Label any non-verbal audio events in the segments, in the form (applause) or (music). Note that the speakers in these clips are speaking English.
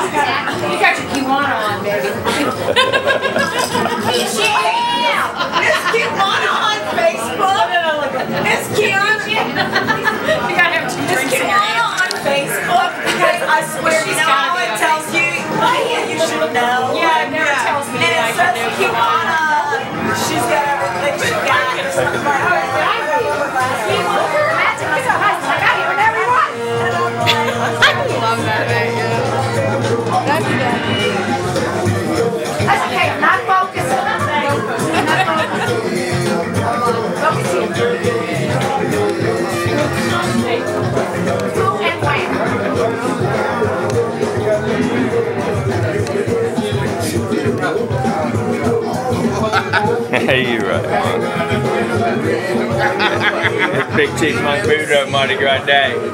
You got your kimono on, baby. (laughs) yeah! Miss Kiwana on Facebook. Miss Kiwana. you gotta have two Miss Kiwana on Facebook because I swear she's now it tells you. Yeah, you should know. Yeah, it never tells me. And it says Kiwana. She's got everything she got. Hey, you're right, Monk. (laughs) Big Chief Monk Boudreaux Mardi Gras Day. What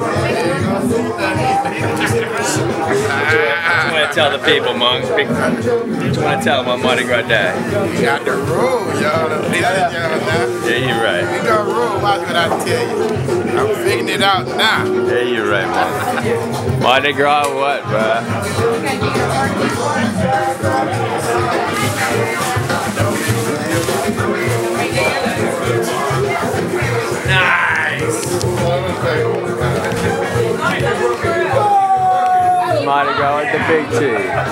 you want to tell the people, Monk? Big, what you want to tell them on Mardi Gras Day? We got the rule, y'all. I'm telling y'all now. Yeah, you're right. We got rule. Watch what I tell you. I'm figuring it out now. Yeah, you're right, Monk. Mardi Gras what, bruh? Nice! Mardi Gras with the big Chief.